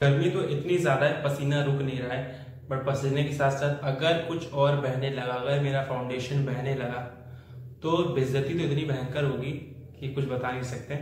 गर्मी तो इतनी ज़्यादा है, पसीना रुक नहीं रहा है बट पसीने के साथ साथ अगर कुछ और बहने लगा, अगर मेरा फाउंडेशन बहने लगा तो बेजती तो इतनी भयंकर होगी कि कुछ बता नहीं सकते।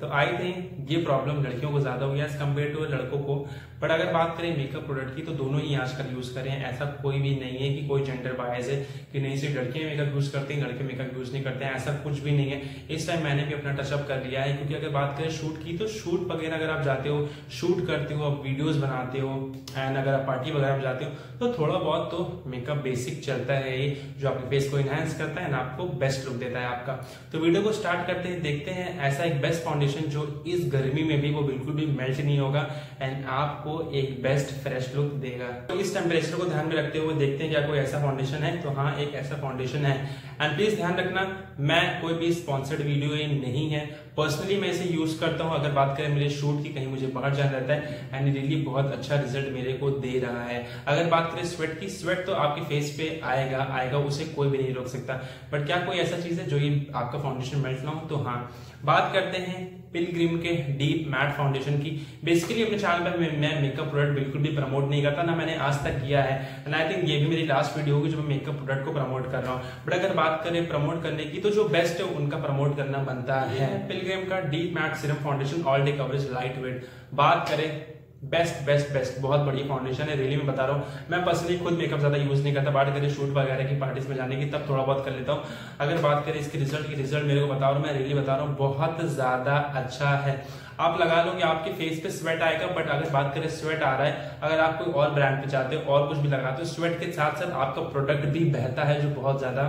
तो आई थिंक ये प्रॉब्लम लड़कियों को ज़्यादा हुई एज कंपेयर टू लड़कों को। बट अगर बात करें मेकअप प्रोडक्ट की तो दोनों ही आजकल यूज़ करें ऐसा कोई भी नहीं है कि कोई जेंडर बायस है कि नहीं सिर्फ़ लड़कियाँ मेकअप यूज़ करती हैं, लड़के मेकअप यूज़ नहीं करते हैं। ऐसा कुछ भी नहीं है। इस टाइम मैंने भी अपना टचअप कर लिया है। क्योंकि अगर बात करें शूट की तो शूट वगैरह अगर आप जाते हो शूट करते हो, आप वीडियोज़ बनाते हो एंड अगर आप पार्टी वगैरह में जाते हो तो थोड़ा बहुत तो मेकअप बेसिक चलता है ये, जो आपके फेस को इनहेंस करता है ना आपको बेस्ट लुक देता है आपका। तो वीडियो को स्टार्ट करते हैं, देखते हैं। ऐसा एक बेस्ट फाउंडेशन जो इस गर्मी में भी, वो बिल्कुल भी मेल्ट नहीं होगा एंड आपको एक बेस्ट फ्रेश लुक देगा। तो इस टेम्परेचर को ध्यान में रखते हुए देखते हैं क्या कोई ऐसा फाउंडेशन है? तो हाँ एक ऐसा फाउंडेशन है। एंड प्लीज़ ध्यान रखना, मैं कोई भी स्पॉन्सर्ड वीडियो ये नहीं है। पर्सनली मैं इसे यूज़ करता हूँ। अगर बात करें मेरे शूट की, कहीं मुझे बाहर जाना रहता है एंड रियली बहुत अच्छा रिज़ल्ट मेरे को दे रहा है। अगर बात करें स्वेट की स्वेट तो आपके फेस पे आएगा आएगा, उसे कोई भी नहीं रोक सकता। बट क्या कोई ऐसा चीज़ है जो ये आपका फाउंडेशन मेल्ट ना हो? तो हाँ बात करते हैं पिलग्रिम के डीप मैट फाउंडेशन की। बेसिकली अपने चैनल पर मैं मेकअप प्रोडक्ट बिल्कुल भी प्रमोट नहीं करता ना मैंने आज तक किया है। एंड आई थिंक ये भी मेरी लास्ट वीडियो होगी जो मैं मेकअप प्रोडक्ट को प्रमोट कर रहा हूँ। बट अगर बात करें प्रमोट करने की तो जो बेस्ट है उनका प्रमोट करना बनता है। पिलग्रिम का deep matte serum foundation all day coverage light weight बात करें बेस्ट बेस्ट बेस्ट बहुत बड़ी फाउंडेशन है रियली मैं बता रहा हूँ। मैं पर्सनली खुद मेकअप ज़्यादा यूज़ नहीं करता बात करें शूट वगैरह की पार्टीज़ में जाने की तब थोड़ा बहुत कर लेता हूँ। अगर बात करें इसके रिज़ल्ट की रिज़ल्ट मेरे को बता रहा हूँ, मैं रियली बता रहा हूँ, बहुत ज़्यादा अच्छा है। आप लगा लो कि आपके फेस पे स्वेट आएगा बट अगर बात करें स्वेट आ रहा है, अगर आप कोई और ब्रांड पे चाहते हो, और कुछ भी लगाते हो स्वेट के साथ साथ आपका प्रोडक्ट भी बहता है, जो बहुत ज़्यादा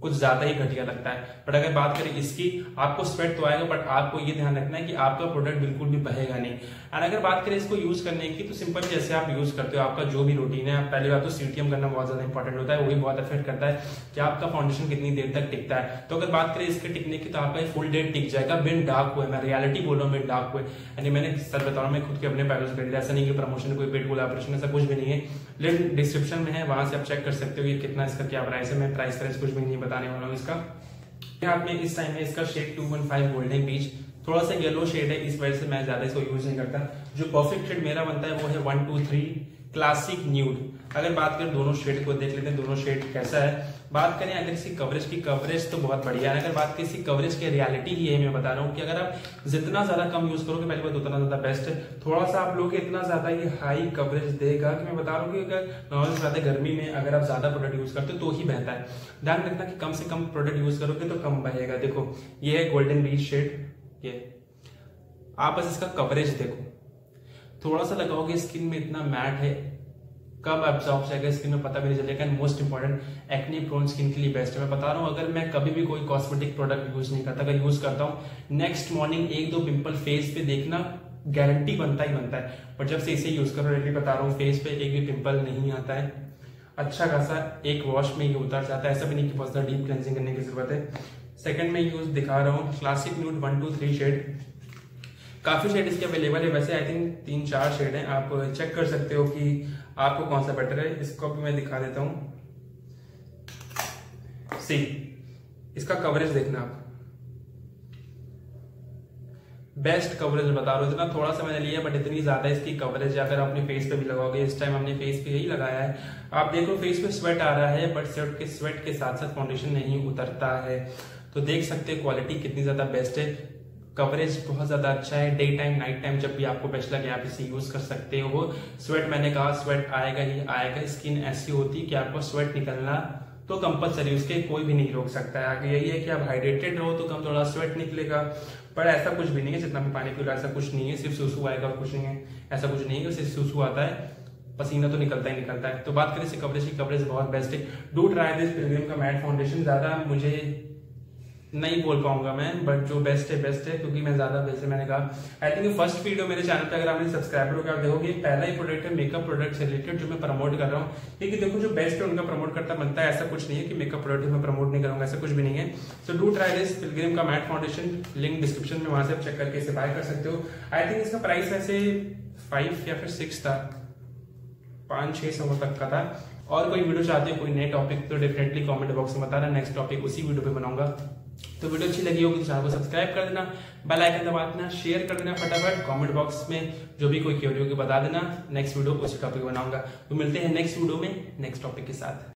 कुछ ज़्यादा ही घटिया लगता है। बट अगर बात करें इसकी, आपको स्वेट तो आएगा बट आपको ये ध्यान रखना है कि आपका प्रोडक्ट बिल्कुल भी बहेगा नहीं। एंड अगर बात करें इसको यूज़ करने की तो सिंपल जैसे आप यूज़ करते हो, आपका जो भी रूटीन है पहली बात तो सीटीएम करना बहुत ज़्यादा इंपॉर्टेंट होता है, वो भी बहुत अफेक्ट करता है कि आपका फाउंडेशन कितनी देर तक टिकता है। तो अगर बात करें इसके टिकने की तो आपका फुल डेट टिक जाएगा, बिन डार्क हुए। मैं रियलिटी बोल रहा हूँ, बिन डार्क हुए। यानी मैंने सर बता रहा हूँ, मैं खुद के अपने पैरों से ऐसा नहीं कि प्रमोशन कोई कोलाब्रेशन ऐसा कुछ भी नहीं है। लिंक डिस्क्रिप्शन में है, वहाँ से आप चेक कर सकते हो ये कितना इसका क्या प्राइस है। मैं प्राइस प्राइस कुछ भी नहीं बताने वाला हूँ इसका। आपने इस टाइम में इसका shade two one five golden beige थोड़ा सा येलो शेड है, इस वजह से मैं ज़्यादा इसको यूज़ नहीं करता। जो परफेक्ट शेड मेरा बनता है, वो है one two three classic nude अगर बात करें दोनों शेड को देख लेते हैं, दोनों शेड कैसा है। बात करें अगर इसकी कवरेज की कवरेज तो बहुत बढ़िया है। अगर बात करें इसकी कवरेज की रियलिटी ही है मैं बता रहा हूँ कि अगर आप जितना ज़्यादा कम यूज़ करोगे, पहली बात उतना ज़्यादा बेस्ट है। थोड़ा सा आप लोग इतना ज़्यादा ये हाई कवरेज देगा कि मैं बता रहा हूँ कि अगर नॉर्मल ज़्यादा गर्मी में अगर आप ज़्यादा प्रोडक्ट यूज़ करते हो तो ही बेहतर है। ध्यान रखना कि कम से कम प्रोडक्ट यूज़ करोगे तो कम बहेगा। देखो, ये है गोल्डन बीच शेड ये। आप बस इसका कवरेज देखो। थोड़ा सा लगाओगे स्किन में इतना मैट है। कब एब्जॉर्ब जाएगा स्किन में पता भी नहीं चलेगा। And most important acne prone skin के लिए बेस्ट है। मैं बता रहा हूँ, अगर मैं कभी भी कोई कॉस्मेटिक प्रोडक्ट यूज़ नहीं करता, अगर यूज़ करता हूँ नेक्स्ट मॉर्निंग एक दो पिंपल फेस पे देखना गारंटी बनता ही बनता है। बट जब से इसे यूज़ करो रेडी बता रहा हूँ फेस पे एक भी पिंपल नहीं आता है। अच्छा खासा एक वॉश में ही उतर जाता है। ऐसा भी नहीं कि बहुत ज़्यादा डीप क्लेंजिंग करने की ज़रूरत है। सेकंड में यूज़ दिखा रहा हूँ classic nude one two three shade काफ़ी शेड इसके अवेलेबल है, वैसे आई थिंक तीन, चार शेड हैं, आप चेक कर सकते हो कि आपको कौन सा बेटर है। इसको भी मैं दिखा देता हूँ। सी इसका कवरेज देखना आप। बेस्ट कवरेज बता रहा हूँ, इतना थोड़ा सा मैंने लिया बट इतनी ज़्यादा इसकी कवरेज अगर अपने फेस पे भी लगाओगे, इस टाइम हमने फेस पे यही लगाया है। आप देखो फेस पे स्वेट आ रहा है बट स्वेट के स्वेट के साथ साथ फाउंडेशन नहीं उतरता है। तो देख सकते हैं क्वालिटी कितनी ज़्यादा बेस्ट है। कवरेज बहुत ज़्यादा अच्छा है। डे टाइम नाइट टाइम जब भी आपको बेस्ट लगे, आप इसे यूज़ कर सकते हो। स्वेट मैंने कहा स्वेट आएगा ही आएगा। स्किन ऐसी होती कि आपको स्वेट निकलना तो कंपलसरी उसके कोई भी नहीं रोक सकता है। आगे यही है कि आप हाइड्रेटेड रहो तो कम थोड़ा स्वेट निकलेगा। पर ऐसा कुछ भी नहीं है, जितना भी पानी पी रहा ऐसा कुछ नहीं है। सिर्फ़ सुसु आएगा कुछ नहीं है। ऐसा कुछ नहीं है सिर्फ़ सुसु आता है। पसीना तो निकलता ही निकलता है। तो बात करें इसे कवरेज की कवरेज बहुत बेस्ट है। डू ट्राई दिस पिलग्रिम का मैट फाउंडेशन ज़्यादा मुझे नहीं बोल पाऊँगा मैं बट जो बेस्ट है बेस्ट है, क्योंकि मैं ज़्यादा वैसे मैंने कहा। आई थिंक फ़र्स्ट वीडियो मेरे चैनल पे अगर आपने सब्सक्राइबर हो आप देखोगे, पहला ही प्रोडक्ट है मेकअप प्रोडक्ट से रिलेटेड जो मैं प्रमोट कर रहा हूँ। क्योंकि देखो, जो बेस्ट है उनका प्रमोट करता बनता है, ऐसा कुछ नहीं है कि मेकअप प्रोडक्ट मैं प्रमोट नहीं करूँगा, ऐसा कुछ भी नहीं है। So do try this Pilgrim का मैट फाउंडेशन लिंक डिस्क्रिप्शन में वहाँ से आप चेक करके इसे बाय कर सकते हो। आई थिंक इसका प्राइस वैसे फाइव या फिर सिक्स था, पाँच, छह सौ तक का था। और कोई वीडियो चाहते हो, कोई नए टॉपिक तो डेफिनेटली कमेंट बॉक्स में बताना। नेक्स्ट टॉपिक उसी वीडियो पे बनाऊँगा। तो वीडियो अच्छी लगी होगी तो चैनल को सब्सक्राइब कर देना, बेल आइकन दबा देना शेयर कर देना फटाफट कमेंट बॉक्स में जो भी कोई क्वेरी होगी बता देना। नेक्स्ट वीडियो उसी टॉपिक बनाऊँगा। तो मिलते हैं नेक्स्ट वीडियो में नेक्स्ट टॉपिक के साथ।